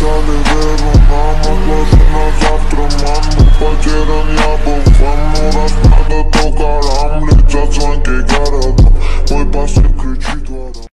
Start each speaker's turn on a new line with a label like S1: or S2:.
S1: Ya le debo mamá, lo demás otro mamá, cualquiera me abofa.